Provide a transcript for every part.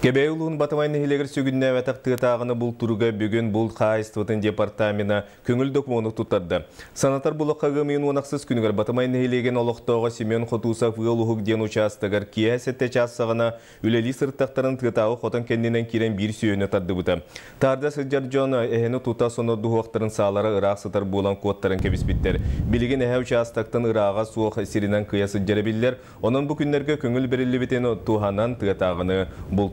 Кебей улуын батамайны хилегір сөгінне әвәтақ тығытағыны бұл тұрға бүгін бұл қайыстывытын департамена көңіл документу тұттарды. Санатар бұлыққа ғымын онақсыз күнігір батамайны хилеген олықтауға Семен Хотусов ғылуғық ден участығыр кия сәтте чассағына үлелі сырттақтарын тығытағы қотын кәнденен керен бір сүйені тарды бұты. Тарда сыджар жоны әхені тұта соны дұғықтарын сағалары ұрақ сытар болан кодтарын кебіспіттер. Білеген әхә участықтың ұраға суық сиринен қиясы жеребілер, оның бұл күнлерге көңіл берілі бітені туғанан тығытағыны бұл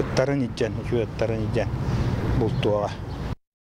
Ыттарын иджен, үчу ыттарын бұл туға.